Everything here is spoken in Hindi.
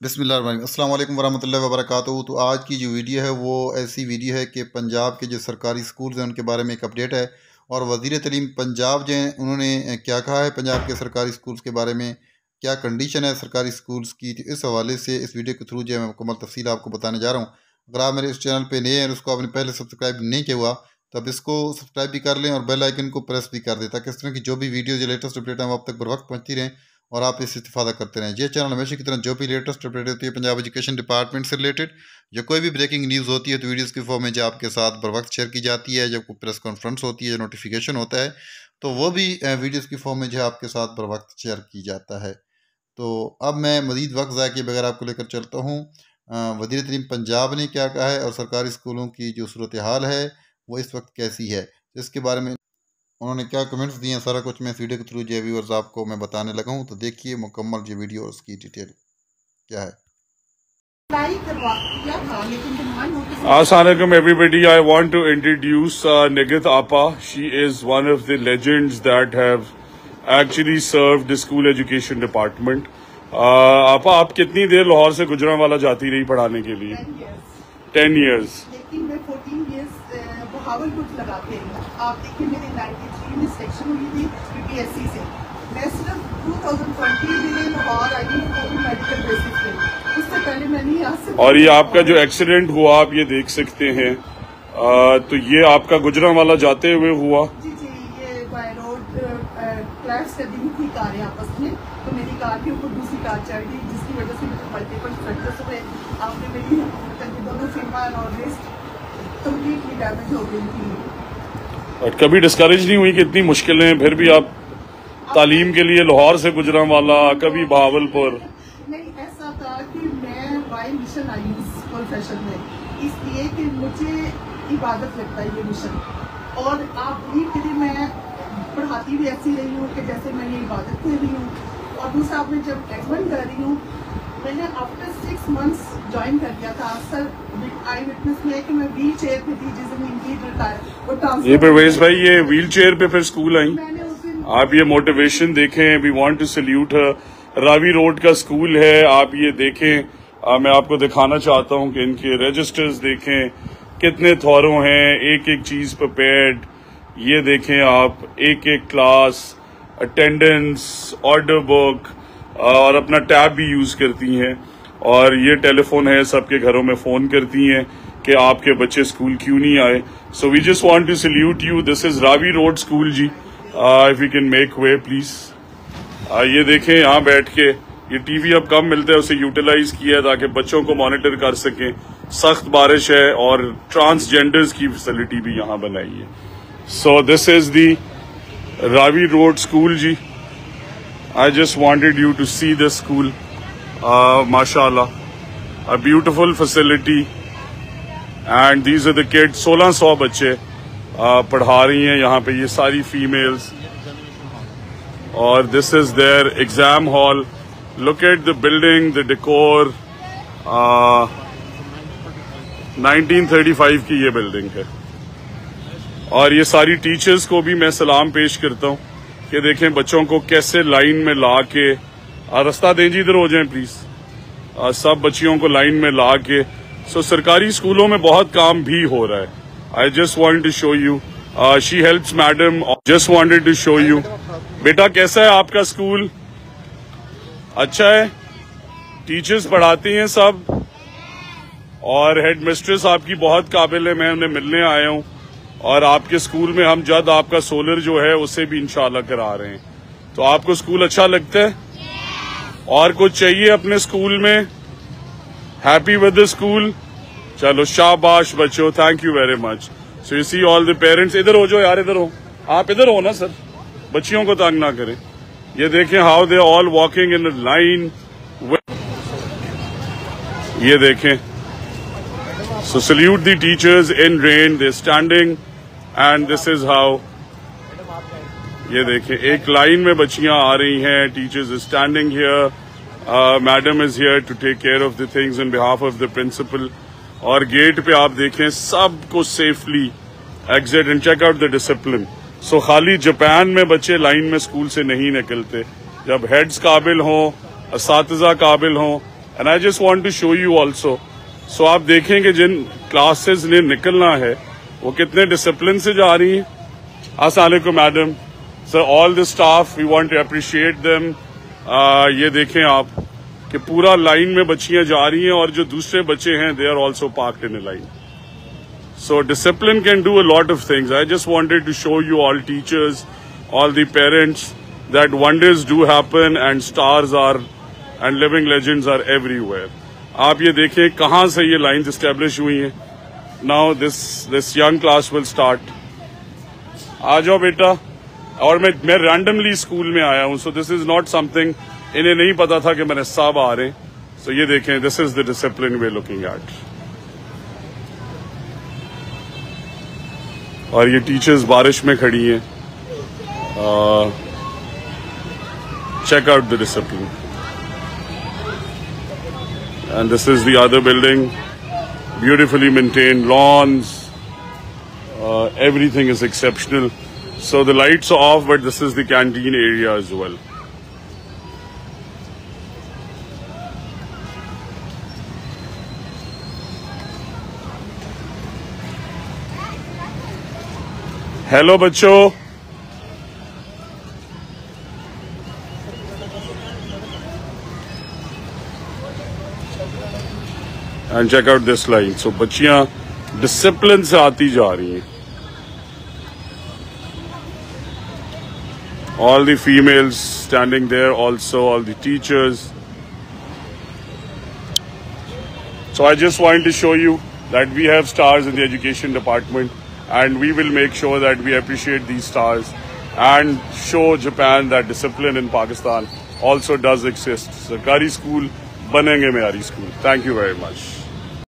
बिसमीम अल्लाम वरहमल वबरक तो आज की जो वीडियो है, वो ऐसी वीडियो है कि पंजाब के जो सरकारी स्कूल हैं, उनके बारे में एक अपडेट है। और वज़ी तलीम पंजाब जो हैं, उन्होंने क्या कहा है पंजाब के सरकारी स्कूल्स के बारे में? क्या कंडीशन है सरकारी स्कूल्स की? तो इस हवाले से, इस वीडियो के थ्रू जो है, मैं मुकम्मल तफसील आपको बताने जा रहा हूँ। अगर आप मेरे इस चैनल पर नए हैं उसको आपने पहले सब्सक्राइब नहीं किया हुआ तो अब इसको सब्सक्राइब भी कर लें और बेल आइकन को प्रेस भी कर दें, ताकि इस तरह की जो भी वीडियो, जो लेटेस्ट अपडेट है, वो अब तक बर वक्त पहुँचती रहें। और आप इससे इस्तेफादा करते रहें। ये चैनल हमेशा की तरह जो भी लेटेस्ट अपडेट होती है, पंजाब एजुकेशन डिपार्टमेंट से रिलेटेड जो कोई भी ब्रेकिंग न्यूज़ होती है तो वीडियोज़ की फॉर्म में जो आपके साथ बर वक्त शेयर की जाती है जब कोई प्रेस कॉन्फ्रेंस होती है नोटिफिकेशन होता है तो वो भी वीडियोज़ की फॉर्म में जो आपके साथ बर वक्त शेयर की जाता है। तो अब मैं मजीद वक्त ज़ाय किए बगैर आपको लेकर चलता हूँ। वजी तरीम पंजाब ने क्या कहा है और सरकारी स्कूलों की जो सूरत हाल है, वो इस वक्त कैसी है? इसके बारे में उन्होंने क्या कमेंट्स दिए सारा कुछ मैं वीडियो के थ्रू जे व्यूअर्स आपको मैं बताने लगा हूँ। तो देखिए मुकम्मल जो वीडियो उसकी डिटेल क्या है। Aslam everybody I want to introduce Nighat आपा she is one of the legends that have actually serve the school education department आपा आप कितनी देर लाहौर से गुजरा वाला जाती रही पढ़ाने के लिए? टेन ईयर्स लेकिन मैं फोर्टीन ईयर्स बहावलपुर लगाते आप देखिए मेरी नाइन्टी थ्री में सिलेक्शन हुई थी यूपीएससी से। मैं सिर्फ़ टू थाउज़ेंड ट्वेंटी में लाहौर आई मेडिकल बेसिस पे। उससे पहले मैंने यहाँ से और ये आपका जो एक्सीडेंट हुआ आप ये देख सकते हैं। आ, तो ये आपका गुजरा वाला जाते हुए हुआ? जी जी ये बाय रोड थी कारें आपस में। तो मेरी कार के ऊपर दूसरी कार चढ़ गई जिसकी वजह से मुझे मल्टीपल फ्रैक्चर्स हुए। आपने मेरी दोनों और रिस्ट कम्प्लीटली डैमेज हो गई थी। और कभी डिस्करेज नहीं हुई कि इतनी मुश्किलें फिर भी आप तालीम के लिए लाहौर से गुजरा वाला कभी बहावलपुर नहीं ऐसा था कि मैं वाई मिशन आई प्रोफेशन में इसलिए कि मुझे इबादत लगता है ये मिशन और आप करिए मैं पढ़ाती भी ऐसी रही हूँ कि जैसे मैं ये इबादत कर रही हूँ और दूसरा मैं जब एग्ज़ाम कर रही हूँ मैंने आफ्टर सिक्स मंथ्स ज्वाइन कर दिया था। सर आई विटनेस में कि मैं व्हील चेयर पे थी जिस दिन ये परवेज भाई ये व्हील चेयर पे फिर स्कूल आई। आप ये मोटिवेशन देखें we want to salute Ravi road का स्कूल है आप ये देखें। आ, मैं आपको दिखाना चाहता हूँ कि इनके रजिस्टर्स देखें कितने थौरों हैं एक एक चीज़ प्रिपेयर्ड ये देखें आप एक एक क्लास अटेंडेंस ऑर्डर बुक और अपना टैब भी यूज़ करती हैं। और ये टेलीफोन है, सबके घरों में फ़ोन करती हैं कि आपके बच्चे स्कूल क्यों नहीं आए। So we just want to salute you this is Ravi road school ji. If you can make way please ये देखें, यहाँ बैठ के ये टीवी अब कम मिलते हैं, उसे यूटिलाइज किया है ताकि बच्चों को मॉनिटर कर सकें। सख्त बारिश है और ट्रांसजेंडर्स की फैसिलिटी भी यहाँ बनाई है। So this is the Ravi road school ji I just wanted you to see the school. Uh, mashallah. A beautiful facility. And these are the kids. 1600 बच्चे uh, पढ़ा रही हैं यहाँ पे ये सारी फीमेल्स और this is their exam hall look at the building the decor 1935 की ये बिल्डिंग है और ये सारी टीचर्स को भी मैं सलाम पेश करता हूँ कि देखें बच्चों को कैसे लाइन में ला के रास्ता दें जी इधर हो जाए प्लीज़ आ, सब बच्चियों को लाइन में ला के सो सरकारी स्कूलों में बहुत काम भी हो रहा है। I just want to show you she helps madam just wanted to show you बेटा कैसा है आपका स्कूल? अच्छा है? टीचर्स पढ़ाती हैं सब। और हेड मिस्ट्रेस आपकी बहुत काबिल है मैं उन्हें मिलने आया हूँ। और आपके स्कूल में हम जद आपका सोलर जो है उसे भी इंशाल्लाह करा रहे हैं। तो आपको स्कूल अच्छा लगता है? और कुछ चाहिए अपने स्कूल में? हैप्पी विद द स्कूल चलो शाबाश बच्चों thank you very much so you see all the parents इधर हो जाओ यार इधर हो। आप इधर हो ना सर? बच्चियों को तंग ना करें। ये देखें how they all walking in line ये देखें। So salute the teachers in rain they standing and this is how ये देखिए, एक लाइन में बच्चियाँ आ रही हैं teachers standing here madam is here to take care of the things in behalf of the principal और गेट पे आप देखें, सबको safely exit and check out the discipline so खाली जापान में बच्चे लाइन में स्कूल से नहीं निकलते. जब हेड्स काबिल हों इस काबिल हों and I just want to show you also so आप देखें कि जिन क्लासेस ने निकलना है वो कितने डिसिप्लिन से जा रही है। असलकुम madam. Sir all the staff we want to appreciate them ये देखें आप कि पूरा लाइन में बच्चियाँ जा रही हैं और जो दूसरे बच्चे हैं they are also park in a line so discipline can do a lot of things I just wanted to show you all teachers all the parents that wonders do happen and stars are and living legends are everywhere आप ये देखें कहाँ से ये लाइन्स स्टेब्लिश हुई हैं। Now this this young class will start आ जाओ बेटा और मैं मैं रैंडमली स्कूल में आया हूँ so this is not something इन्हें नहीं पता था कि मैंने साहब आ रहे सो so ये देखें this is the discipline we looking at और ये टीचर्स बारिश में खड़ी हैं। check out the discipline. And this is the other building, beautifully maintained lawns. Uh, everything is exceptional. So the lights are off, but this is the canteen area as well. Hello बच्चों And check out this line so बच्चियां डिसिप्लिन से आती जा रही हैं all the females standing there also all the teachers so i just wanted to show you that we have stars in the education department and we will make sure that we appreciate these stars and show Japan that discipline in Pakistan also does exist. Sarkari school, banenge meari school. Thank you very much.